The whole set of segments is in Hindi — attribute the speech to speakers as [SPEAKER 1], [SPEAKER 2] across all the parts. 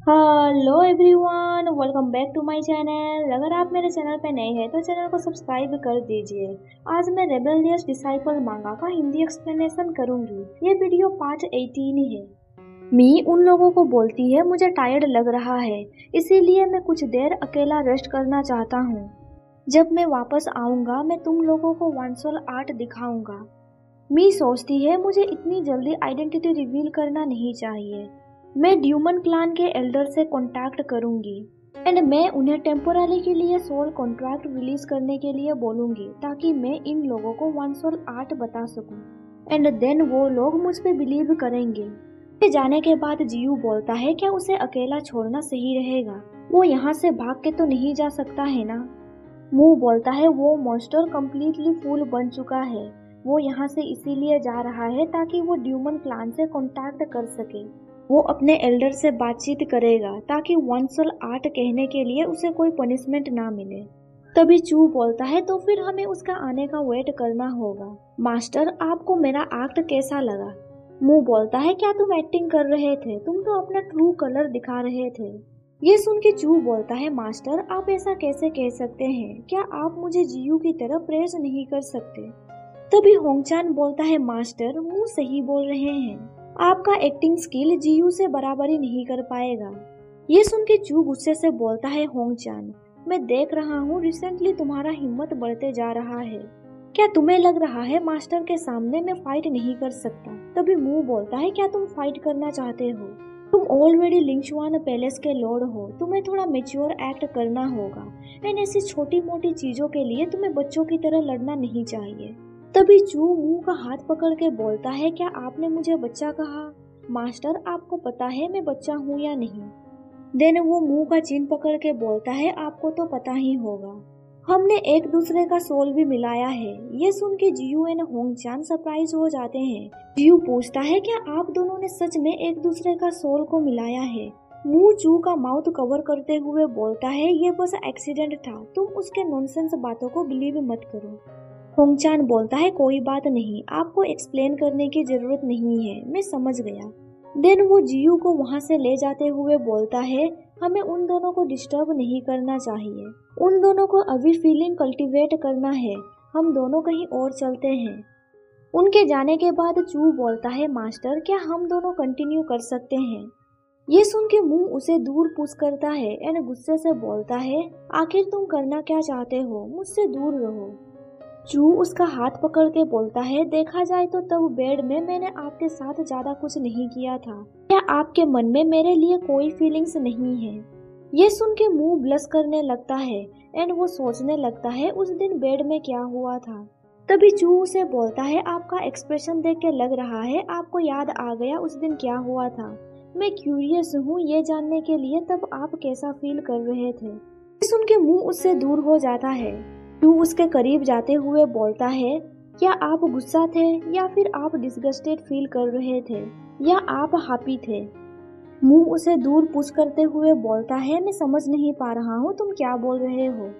[SPEAKER 1] Hello everyone welcome back to my channel अगर आप मेरे चैनल पे नए हैं तो चैनल को सब्सक्राइब कर दीजिए। आज मैं रेबेलियस डिसाइपल मांगा का हिंदी एक्सप्लेनेशन करूँगी। ये वीडियो पार्ट 18 है मी उन लोगों को बोलती है, मुझे टायर्ड लग रहा है। इसीलिए मैं कुछ देर अकेला रेस्ट करना चाहता हूँ। जब मैं वापस आऊँगा, मैं तुम लोगों को वांसोल आर्ट दिखाऊँगा। मी सोचती है, मुझे इतनी जल्दी आइडेंटिटी रिवील करना नहीं चाहिए। मैं ड्यूमन क्लान के एल्डर से कॉन्टैक्ट करूँगी। एंड मैं उन्हें टेम्पोरली के लिए सोल कॉन्ट्रैक्ट रिलीज़ करने के लिए बोलूँगी, ताकि मैं इन लोगों को वन सोल आर्ट बता सकूँ। एंड देन वो लोग मुझ पर बिलीव करेंगे। जाने के बाद जियू बोलता है क्या उसे अकेला छोड़ना सही रहेगा। वो यहाँ से भाग के तो नहीं जा सकता, है ना? मुँह बोलता है, वो मॉन्स्टर कम्प्लीटली फुल बन चुका है। वो यहाँ से इसीलिए जा रहा है ताकि वो ड्यूमन क्लान से कॉन्टैक्ट कर सके। वो अपने एल्डर से बातचीत करेगा ताकि वंसल आर्ट कहने के लिए उसे कोई पनिशमेंट ना मिले। तभी चू बोलता है तो फिर हमें उसका आने का वेट करना होगा। मास्टर, आपको मेरा एक्ट कैसा लगा? मुँह बोलता है, क्या तुम एक्टिंग कर रहे थे? तुम तो अपना ट्रू कलर दिखा रहे थे। ये सुन के चू बोलता है, मास्टर, आप ऐसा कैसे कह सकते हैं? क्या आप मुझे जियू की तरह प्रेस नहीं कर सकते? तभी होंगचान बोलता है, मास्टर मुँह सही बोल रहे हैं। आपका एक्टिंग स्किल जीयू से बराबरी नहीं कर पाएगा। ये सुन के चू गुस्से से बोलता है होंग चान मैं देख रहा हूँ रिसेंटली तुम्हारा हिम्मत बढ़ते जा रहा है। क्या तुम्हें लग रहा है मास्टर के सामने मैं फाइट नहीं कर सकता? तभी मुँह बोलता है, क्या तुम फाइट करना चाहते हो? तुम ऑलरेडी लिंगशुआन पैलेस के लॉर्ड हो। तुम्हें थोड़ा मेच्योर एक्ट करना होगा। एंड ऐसी छोटी मोटी चीज़ों के लिए तुम्हें बच्चों की तरह लड़ना नहीं चाहिए। तभी चू मुँह का हाथ पकड़ के बोलता है, क्या आपने मुझे बच्चा कहा? मास्टर, आपको पता है मैं बच्चा हूँ या नहीं? देन वो मुँह का चिन्ह पकड़ के बोलता है, आपको तो पता ही होगा। हमने एक दूसरे का सोल भी मिलाया है। ये सुन के Jiu and Hong Chan surprise हो जाते हैं। जियू पूछता है, क्या आप दोनों ने सच में एक दूसरे का सोल को मिलाया है? मुँह चू का माउथ कवर करते हुए बोलता है, ये बस एक्सीडेंट था। तुम उसके नॉनसेंस बातों को बिलीव मत करो। होंगचान बोलता है, कोई बात नहीं, आपको एक्सप्लेन करने की ज़रूरत नहीं है। मैं समझ गया। देन वो जियू को वहाँ से ले जाते हुए बोलता है, हमें उन दोनों को डिस्टर्ब नहीं करना चाहिए। उन दोनों को अभी फीलिंग कल्टीवेट करना है। हम दोनों कहीं और चलते हैं। उनके जाने के बाद चू बोलता है, मास्टर, क्या हम दोनों कंटिन्यू कर सकते हैं? ये सुन के मुँह उसे दूर पुश करता है एंड गुस्से से बोलता है, आखिर तुम करना क्या चाहते हो? मुझसे दूर रहो। चू उसका हाथ पकड़ के बोलता है, देखा जाए तो तब बेड में मैंने आपके साथ ज़्यादा कुछ नहीं किया था। क्या आपके मन में मेरे लिए कोई फीलिंग्स नहीं है? ये सुन के मुँह ब्लस करने लगता है एंड वो सोचने लगता है, उस दिन बेड में क्या हुआ था। तभी चू उसे बोलता है, आपका एक्सप्रेशन देख के लग रहा है, आपको याद आ गया उस दिन क्या हुआ था। मैं क्यूरियस हूँ ये जानने के लिए तब आप कैसा फील कर रहे थे। सुन के मुँह उससे दूर हो जाता है। टू उसके करीब जाते हुए बोलता है, क्या आप गुस्सा थे या फिर आप डिस्गस्टेड फील कर रहे थे या आप हैप्पी थे? मुँह उसे दूर पुश करते हुए बोलता है, मैं समझ नहीं पा रहा हूँ तुम क्या बोल रहे हो।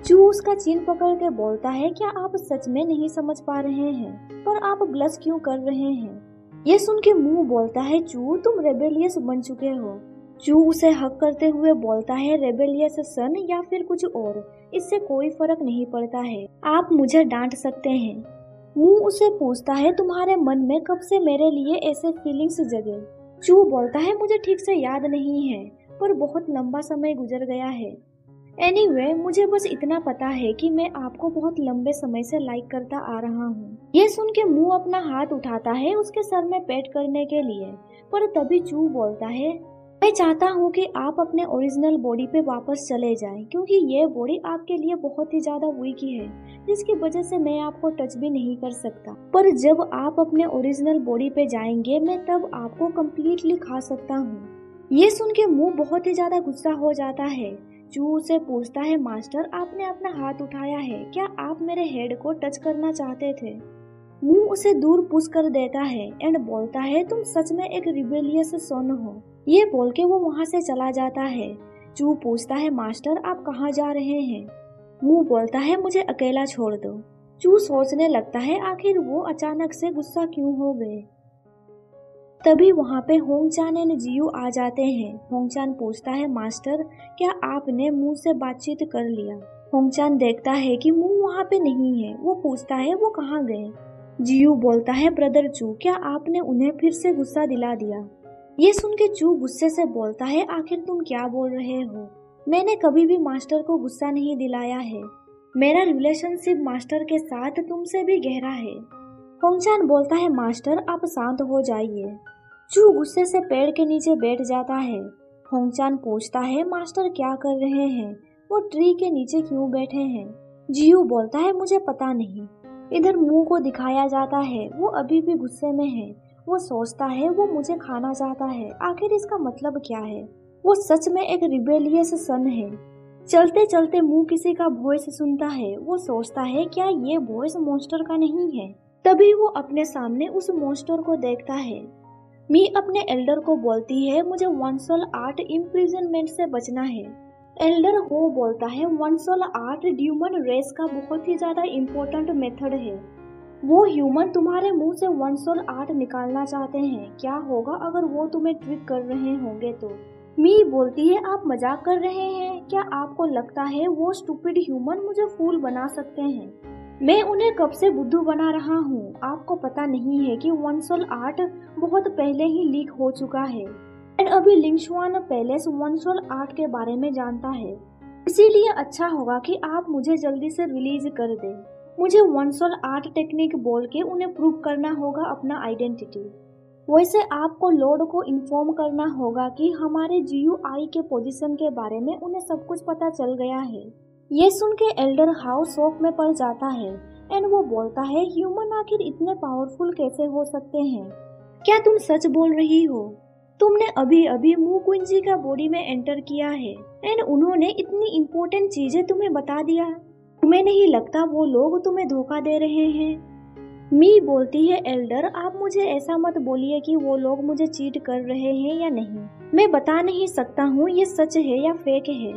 [SPEAKER 1] चू उसका चीन पकड़ के बोलता है, क्या आप सच में नहीं समझ पा रहे हैं? पर आप ब्लस क्यों कर रहे हैं? ये सुन के मुँह बोलता है, चू, तुम रेबेलियस बन चुके हो। चू उसे हक करते हुए बोलता है रेबेलियस सन या फिर कुछ और इससे कोई फ़र्क नहीं पड़ता है। आप मुझे डांट सकते हैं। मुँह उसे पूछता है तुम्हारे मन में कब से मेरे लिए ऐसे फीलिंग्स जगे? चू बोलता है मुझे ठीक से याद नहीं है पर बहुत लंबा समय गुजर गया है। एनीवे anyway, मुझे बस इतना पता है कि मैं आपको बहुत लंबे समय से लाइक करता आ रहा हूँ। ये सुन के मुँह अपना हाथ उठाता है उसके सर में पेट करने के लिए पर तभी चू बोलता है मैं चाहता हूँ कि आप अपने ओरिजिनल बॉडी पे वापस चले जाएँ, क्योंकि ये बॉडी आपके लिए बहुत ही ज़्यादा वीक है जिसकी वजह से मैं आपको टच भी नहीं कर सकता। पर जब आप अपने ओरिजिनल बॉडी पे जाएँगे, मैं तब आपको कम्प्लीटली खा सकता हूँ। ये सुन के मुँह बहुत ही ज़्यादा गुस्सा हो जाता है। चू से पूछता है, मास्टर, आपने अपना हाथ उठाया है, क्या आप मेरे हेड को टच करना चाहते थे? मुँह उसे दूर पुश कर देता है, एंड बोलता है, तुम सच में एक रिबेलियस सोन हो। ये बोल के वो वहाँ से चला जाता है। चू पूछता है, मास्टर, आप कहाँ जा रहे हैं? मुँह बोलता है, मुझे अकेला छोड़ दो। चू सोचने लगता है, आखिर वो अचानक से गुस्सा क्यों हो गए? तभी वहाँ पे होंगचान एंड जियो आ जाते हैं। होंगचान पूछता है, मास्टर, क्या आपने मुँह से बातचीत कर लिया? होंगचान देखता है कि मुँह वहाँ पे नहीं है। वो पूछता है, वो कहाँ गए? जियो बोलता है, ब्रदर चू, क्या आपने उन्हें फिर से गुस्सा दिला दिया? ये सुन के चू गुस्से से बोलता है, आखिर तुम क्या बोल रहे हो? मैंने कभी भी मास्टर को गुस्सा नहीं दिलाया है। मेरा रिलेशनशिप मास्टर के साथ तुमसे भी गहरा है। होंगचान बोलता है, मास्टर, आप शांत हो जाइए। चू गुस्से से पेड़ के नीचे बैठ जाता है। होंगचान पूछता है, मास्टर क्या कर रहे हैं? वो ट्री के नीचे क्यों बैठे हैं? जियो बोलता है, मुझे पता नहीं। इधर मुँह को दिखाया जाता है, वो अभी भी गुस्से में है। वो सोचता है, वो मुझे खाना चाहता है। आखिर इसका मतलब क्या है? वो सच में एक रिबेलियस सन है। चलते चलते मुँह किसी का वॉइस सुनता है। वो सोचता है, क्या ये वॉइस मॉन्स्टर का नहीं है? तभी वो अपने सामने उस मॉन्स्टर को देखता है। मी अपने एल्डर को बोलती है, मुझे वन सोल आर्ट इम्प्रिजनमेंट से बचना है। एल्डर हो बोलता है one soul art demon race का बहुत ही ज़्यादा इम्पोर्टेंट मेथड है। वो ह्यूमन तुम्हारे मुँह से वन सोल आर्ट निकालना चाहते हैं। क्या होगा अगर वो तुम्हें ट्रिक कर रहे होंगे तो? मी बोलती है, आप मज़ाक कर रहे हैं। क्या आपको लगता है वो स्टूपिड ह्यूमन मुझे फूल बना सकते हैं? मैं उन्हें कब से बुद्धू बना रहा हूँ? आपको पता नहीं है कि वन सोल आर्ट बहुत पहले ही लीक हो चुका है। एंड अभी Lingshuan palace one soul art के बारे में जानता है। इसीलिए अच्छा होगा कि आप मुझे जल्दी से रिलीज़ कर दे। मुझे वन सोल आर्ट टेक्निक बोल के उन्हें प्रूव करना होगा अपना आइडेंटिटी वैसे आपको लॉर्ड को इन्फॉर्म करना होगा कि हमारे जीयू आई के पोजीशन के बारे में उन्हें सब कुछ पता चल गया है। ये सुन के एल्डर हाउस शोक में पड़ जाता है एंड वो बोलता है ह्यूमन आखिर इतने पावरफुल कैसे हो सकते हैं? क्या तुम सच बोल रही हो? तुमने अभी अभी मुँह कुंजी का बॉडी में एंटर किया है एंड उन्होंने इतनी इम्पोर्टेंट चीज़ें तुम्हें बता दिया। तुम्हें नहीं लगता वो लोग तुम्हें धोखा दे रहे हैं? मी बोलती है, एल्डर, आप मुझे ऐसा मत बोलिए कि वो लोग मुझे चीट कर रहे हैं या नहीं। मैं बता नहीं सकता हूँ ये सच है या फेक है।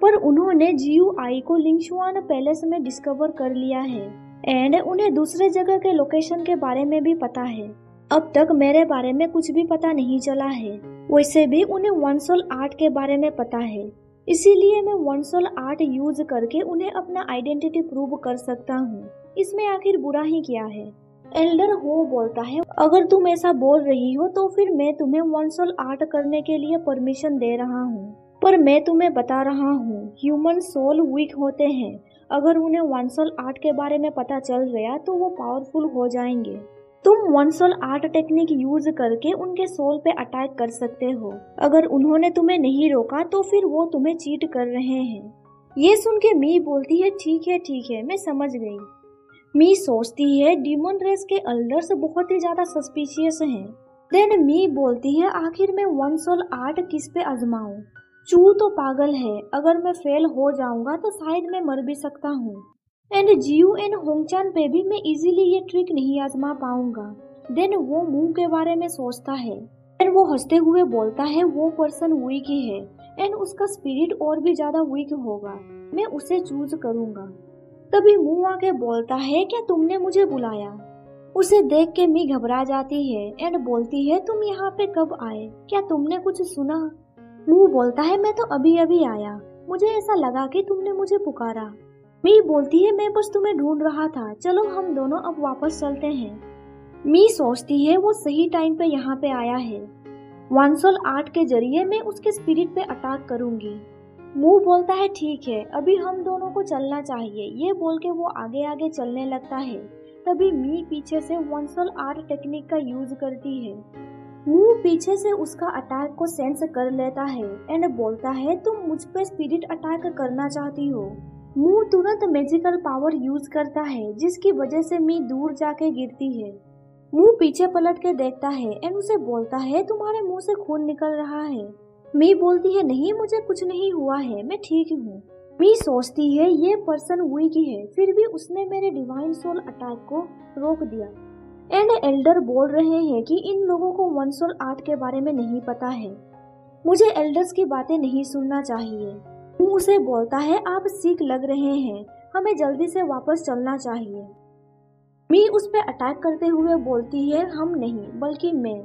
[SPEAKER 1] पर उन्होंने जीयू आई को लिंगशुआन पैलेस में डिस्कवर कर लिया है। एंड उन्हें दूसरे जगह के लोकेशन के बारे में भी पता है। अब तक मेरे बारे में कुछ भी पता नहीं चला है। वैसे भी उन्हें वनसोल आर्ट के बारे में पता है। इसीलिए मैं वनसोल आर्ट यूज़ करके उन्हें अपना आइडेंटिटी प्रूव कर सकता हूँ। इसमें आखिर बुरा ही क्या है? एल्डर हो बोलता है, अगर तुम ऐसा बोल रही हो तो फिर मैं तुम्हें वनसोल आर्ट करने के लिए परमिशन दे रहा हूँ। पर मैं तुम्हें बता रहा हूँ, ह्यूमन सोल वीक होते हैं। अगर उन्हें वन सोल आर्ट के बारे में पता चल गया तो वो पावरफुल हो जाएँगे। तुम one soul art technique use करके उनके सोल पे अटैक कर सकते हो। अगर उन्होंने तुम्हें नहीं रोका तो फिर वो तुम्हें चीट कर रहे हैं। ये सुन के मी बोलती है, ठीक है ठीक है, मैं समझ गई। मी सोचती है डीमन रेस के अल्डर्स बहुत ही ज़्यादा सस्पिशियस हैं। देन मी बोलती है, आखिर मैं वन सोल आर्ट किस पे आजमाऊं? चू तो पागल है, अगर मैं फेल हो जाऊँगा तो शायद मैं मर भी सकता हूँ। एंड जियो एंड होंगचान पे भी मैं इजीली ये ट्रिक नहीं आजमा पाऊँगा। देन वो मुँह के बारे में सोचता है। एंड वो हँसते हुए बोलता है, वो पर्सन वीक ही है। एंड उसका स्पिरिट और भी ज़्यादा वीक होगा। मैं उसे चूज़ करूँगा। तभी मुँह आके बोलता है, क्या तुमने मुझे बुलाया? उसे देख के मी घबरा जाती है एंड बोलती है, तुम यहाँ पे कब आए? क्या तुमने कुछ सुना? मुँह बोलता है, मैं तो अभी अभी आया। मुझे ऐसा लगा कि तुमने मुझे पुकारा। मी बोलती है, मैं बस तुम्हें ढूंढ रहा था। चलो हम दोनों अब वापस चलते हैं। मी सोचती है, वो सही टाइम पे यहाँ पे आया है। वानसोल आर्ट के ज़रिए मैं उसके स्पिरिट पे अटैक करूँगी। मुँह बोलता है, ठीक है, अभी हम दोनों को चलना चाहिए। ये बोल के वो आगे आगे चलने लगता है। तभी मी पीछे से वंसल आर्ट टेक्निक का यूज़ करती है। मुँह पीछे से उसका अटैक को सेंस कर लेता है एंड बोलता है, तुम मुझ पे स्पिरिट अटैक करना चाहती हो। मुँह तुरंत मैजिकल पावर यूज़ करता है, जिसकी वजह से मी दूर जाके गिरती है। मुँह पीछे पलट के देखता है एंड उसे बोलता है, तुम्हारे मुँह से खून निकल रहा है। मी बोलती है, नहीं, मुझे कुछ नहीं हुआ है, मैं ठीक हूँ। मी सोचती है, ये पर्सन वीक है फिर भी उसने मेरे डिवाइन सोल अटैक को रोक दिया। एंड एल्डर बोल रहे हैं कि इन लोगों को वन सोल आर्ट के बारे में नहीं पता है। मुझे एल्डर्स की बातें नहीं सुनना चाहिए। वो उसे बोलता है, आप सीख लग रहे हैं। हमें जल्दी से वापस चलना चाहिए मी उस पर अटैक करते हुए बोलती है, हम नहीं, बल्कि मैं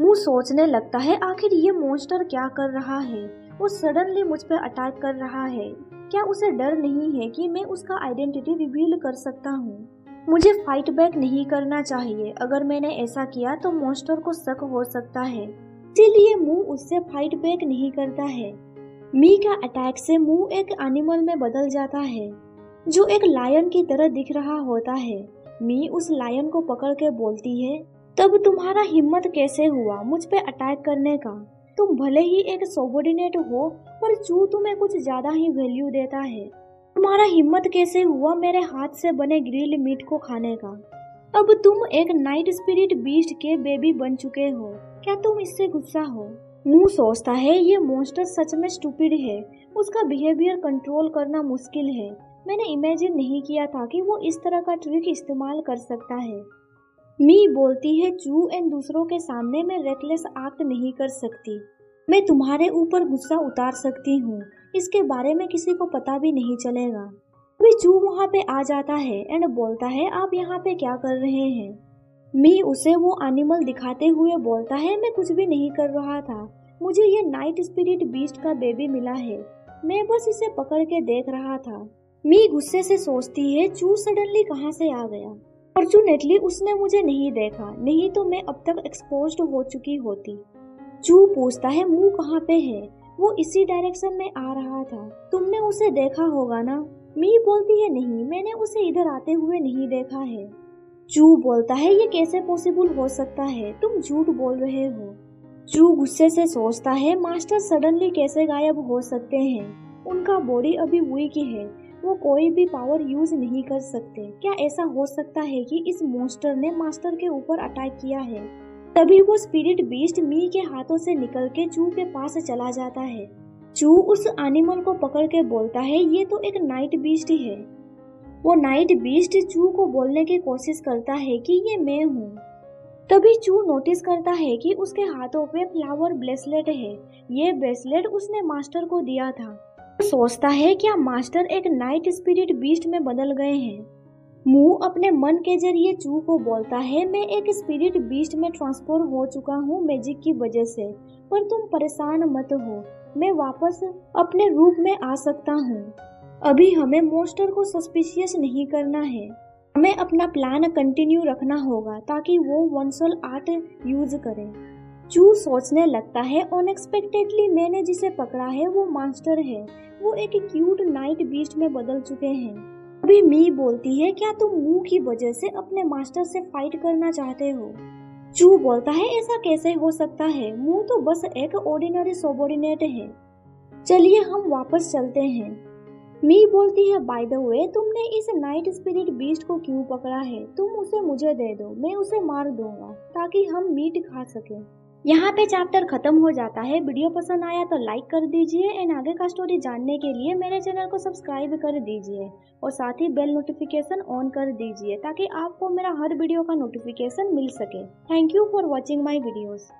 [SPEAKER 1] मुँह सोचने लगता है, आखिर ये मॉन्स्टर क्या कर रहा है? वो सडनली मुझ पर अटैक कर रहा है। क्या उसे डर नहीं है कि मैं उसका आइडेंटिटी रिवील कर सकता हूँ? मुझे फाइट बैक नहीं करना चाहिए। अगर मैंने ऐसा किया तो मॉन्स्टर को शक हो सकता है। इसीलिए मुँह उससे फाइट बैक नहीं करता है। मी का अटैक से मुँह एक एनिमल में बदल जाता है, जो एक लायन की तरह दिख रहा होता है। मी उस लायन को पकड़ के बोलती है, तब तुम्हारा हिम्मत कैसे हुआ मुझ पे अटैक करने का? तुम भले ही एक सोबोर्डिनेट हो, पर चू तुम्हें कुछ ज़्यादा ही वैल्यू देता है। तुम्हारा हिम्मत कैसे हुआ मेरे हाथ से बने ग्रिल मीट को खाने का? अब तुम एक नाइट स्पिरिट बीस्ट के बेबी बन चुके हो। क्या तुम इससे गुस्सा हो? मुँह सोचता है, ये मॉन्स्टर सच में स्टूपिड है। उसका बिहेवियर कंट्रोल करना मुश्किल है। मैंने इमेजिन नहीं किया था कि वो इस तरह का ट्रिक इस्तेमाल कर सकता है। मी बोलती है, चू एंड दूसरों के सामने मैं रेकलेस एक्ट नहीं कर सकती। मैं तुम्हारे ऊपर गुस्सा उतार सकती हूँ। इसके बारे में किसी को पता भी नहीं चलेगा। अभी चू वहाँ पे आ जाता है एंड बोलता है, आप यहाँ पे क्या कर रहे हैं? मी उसे वो एनिमल दिखाते हुए बोलता है, मैं कुछ भी नहीं कर रहा था। मुझे ये नाइट स्पिरिट बीस्ट का बेबी मिला है। मैं बस इसे पकड़ के देख रहा था। मी गुस्से से सोचती है, चू सडनली कहाँ से आ गया? फॉर्चुनेटली उसने मुझे नहीं देखा। नहीं तो मैं अब तक एक्सपोज हो चुकी होती। चू पूछता है, मुँह कहाँ पे है? वो इसी डायरेक्शन में आ रहा था। तुमने उसे देखा होगा ना? मी बोलती है, नहीं, मैंने उसे इधर आते हुए नहीं देखा है। चू बोलता है, ये कैसे पॉसिबल हो सकता है? तुम झूठ बोल रहे हो। चू गुस्से से सोचता है, मास्टर सडनली कैसे गायब हो सकते हैं? उनका बॉडी अभी वीक है। वो कोई भी पावर यूज़ नहीं कर सकते। क्या ऐसा हो सकता है कि इस मोस्टर ने मास्टर के ऊपर अटैक किया है? तभी वो स्पिरिट बीस्ट मी के हाथों से निकल के चू के पास चला जाता है। चू उस एनिमल को पकड़ के बोलता है, ये तो एक नाइट बीस्ट है। वो नाइट बीस्ट चू को बोलने की कोशिश करता है कि ये मैं हूँ। तभी चू नोटिस करता है कि उसके हाथों पे फ्लावर ब्रेसलेट है। ये ब्रेसलेट उसने मास्टर को दिया था। सोचता है क्या मास्टर एक नाइट स्पिरिट बीस्ट में बदल गए हैं। मुँह अपने मन के ज़रिए चू को बोलता है, मैं एक स्पिरिट बीस्ट में ट्रांसफ़र हो चुका हूँ मैजिक की वजह से, पर तुम परेशान मत हो। मैं वापस अपने रूप में आ सकता हूँ। अभी हमें मोस्टर को सस्पिशियस नहीं करना है। हमें अपना प्लान कंटिन्यू रखना होगा ताकि वो वंसल आर्ट यूज़ करें। चू सोचने लगता है अनएक्सपेक्टेडली मैंने जिसे पकड़ा है, वो मास्टर है। वो एक क्यूट नाइट बीस्ट में बदल चुके हैं। अभी मी बोलती है, क्या तुम मुँह की वजह से अपने मास्टर से फाइट करना चाहते हो? चू बोलता है, ऐसा कैसे हो सकता है? मुँह तो बस एक ऑर्डिनरी सोबोर्डिनेट है। चलिए हम वापस चलते हैं। मी बोलती है बाय द वे तुमने इस नाइट स्पिरिट बीस्ट को क्यों पकड़ा है? तुम उसे मुझे दे दो, मैं उसे मार दूँगा, ताकि हम मीट खा सके. यहाँ पे चैप्टर खत्म हो जाता है। वीडियो पसंद आया तो लाइक कर दीजिए एंड आगे का स्टोरी जानने के लिए मेरे चैनल को सब्सक्राइब कर दीजिए और साथ ही बेल नोटिफिकेशन ऑन कर दीजिए ताकि आपको मेरा हर वीडियो का नोटिफिकेशन मिल सके। Thank you for watching my videos